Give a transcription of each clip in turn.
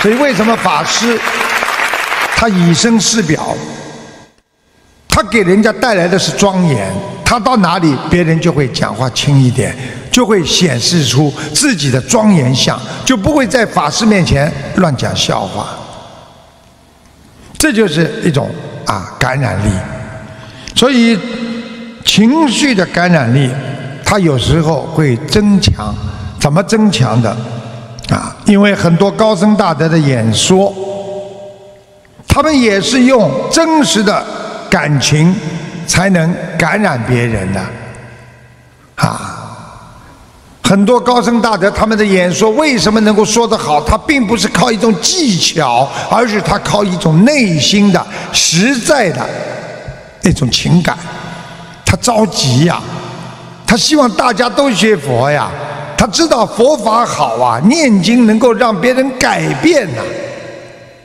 所以为什么法师他以身试表？他给人家带来的是庄严，他到哪里别人就会讲话轻一点，就会显示出自己的庄严相，就不会在法师面前乱讲笑话。这就是一种啊感染力。所以情绪的感染力，它有时候会增强。怎么增强的？啊，因为很多高僧大德的演说，他们也是用真实的。感情才能感染别人的啊！很多高僧大德他们的演说为什么能够说得好？他并不是靠一种技巧，而是他靠一种内心的实在的那种情感。他着急呀，他希望大家都学佛呀，他知道佛法好啊，念经能够让别人改变呐，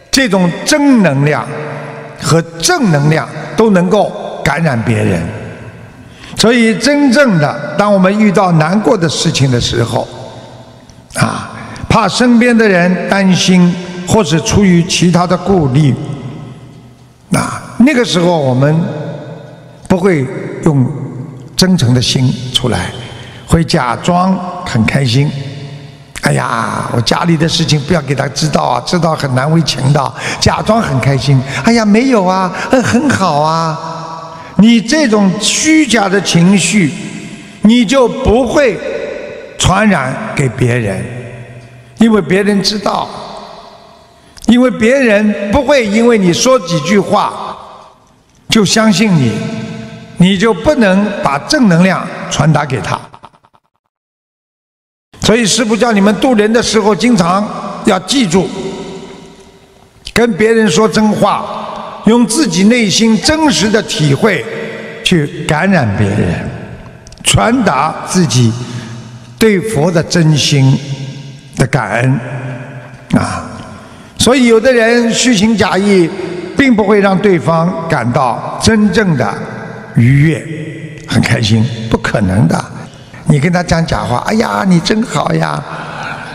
这种正能量和正能量。都能够感染别人，所以真正的，当我们遇到难过的事情的时候，啊，怕身边的人担心，或是出于其他的顾虑，那那个时候我们不会用真诚的心出来，会假装很开心。哎呀，我家里的事情不要给他知道啊，知道很难为情的。假装很开心，哎呀，没有啊，嗯，很好啊。你这种虚假的情绪，你就不会传染给别人，因为别人知道，因为别人不会因为你说几句话就相信你，你就不能把正能量传达给他。所以师父叫你们渡人的时候，经常要记住，跟别人说真话，用自己内心真实的体会去感染别人，传达自己对佛的真心的感恩啊。所以有的人虚情假意，并不会让对方感到真正的愉悦、很开心，不可能的。你跟他讲假话，哎呀，你真好呀！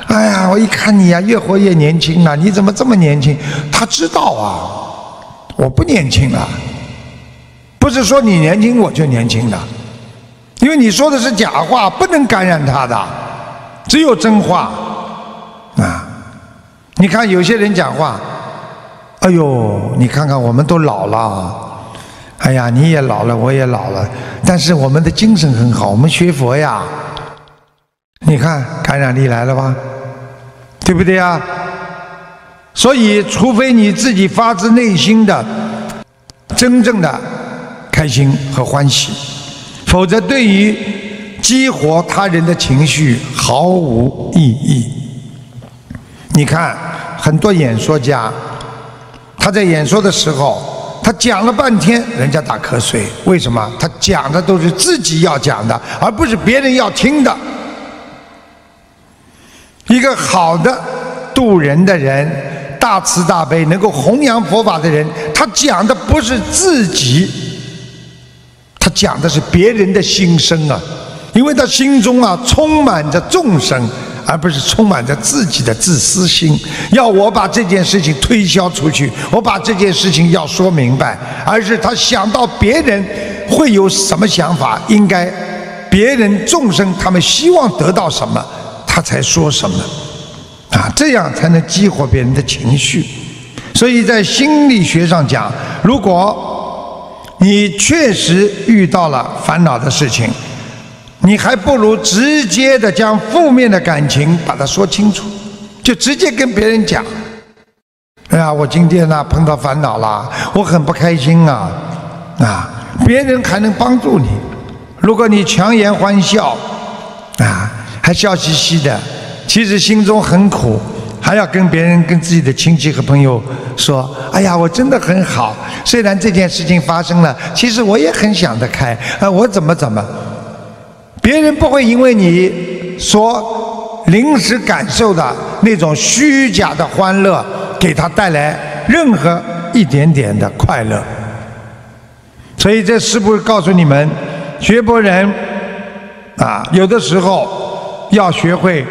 哎呀，我一看你呀，越活越年轻了。你怎么这么年轻？他知道啊，我不年轻了。不是说你年轻我就年轻的，因为你说的是假话，不能感染他的，只有真话啊！你看有些人讲话，哎呦，你看看我们都老了。哎呀，你也老了，我也老了，但是我们的精神很好，我们学佛呀。你看感染力来了吧，对不对呀？所以，除非你自己发自内心的真正的开心和欢喜，否则对于激活他人的情绪毫无意义。你看很多演说家，他在演说的时候。他讲了半天，人家打瞌睡，为什么？他讲的都是自己要讲的，而不是别人要听的。一个好的渡人的人，大慈大悲，能够弘扬佛法的人，他讲的不是自己，他讲的是别人的心声啊，因为他心中啊充满着众生。而不是充满着自己的自私心，要我把这件事情推销出去，我把这件事情要说明白，而是他想到别人会有什么想法，应该别人众生他们希望得到什么，他才说什么，啊，这样才能激活别人的情绪。所以在心理学上讲，如果你确实遇到了烦恼的事情。你还不如直接的将负面的感情把它说清楚，就直接跟别人讲。哎呀，我今天呢碰到烦恼了，我很不开心啊，啊，别人还能帮助你。如果你强颜欢笑，啊，还笑嘻嘻的，其实心中很苦，还要跟别人、跟自己的亲戚和朋友说：“哎呀，我真的很好，虽然这件事情发生了，其实我也很想得开，啊，我怎么怎么。”别人不会因为你所临时感受的那种虚假的欢乐，给他带来任何一点点的快乐。所以这是不是告诉你们，学佛人啊，有的时候要学会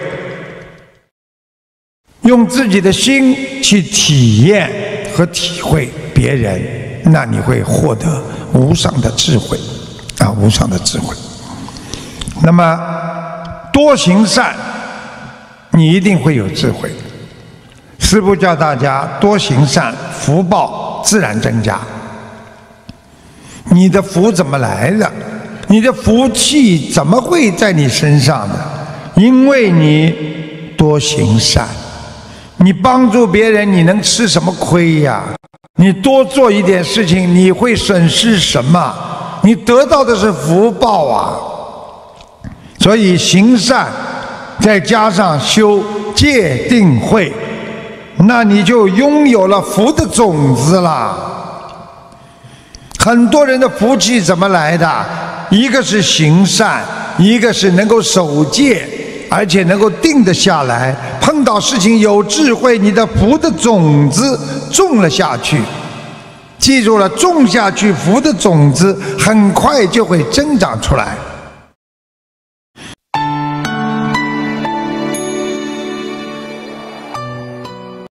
用自己的心去体验和体会别人，那你会获得无上的智慧，啊，无上的智慧。那么多行善，你一定会有智慧。师父教大家多行善，福报自然增加。你的福怎么来的？你的福气怎么会在你身上呢？因为你多行善，你帮助别人，你能吃什么亏呀？你多做一点事情，你会损失什么？你得到的是福报啊！所以行善，再加上修戒定慧，那你就拥有了福的种子啦。很多人的福气怎么来的？一个是行善，一个是能够守戒，而且能够定得下来。碰到事情有智慧，你的福的种子种了下去。记住了，种下去福的种子，很快就会增长出来。